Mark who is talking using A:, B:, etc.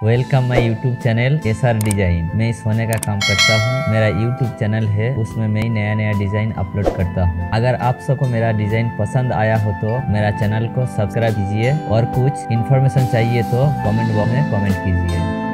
A: Welcome my YouTube channel S R design मैं इस होने का काम करता हूँ। मेरा यूट्यूब चैनल है, उसमें मैं नया नया डिज़ाइन अपलोड करता हूँ। अगर आप सबको मेरा डिज़ाइन पसंद आया हो तो मेरा चैनल को सब्सक्राइब कीजिए और कुछ इन्फॉर्मेशन चाहिए तो कमेंट बॉक्स में कमेंट कीजिए।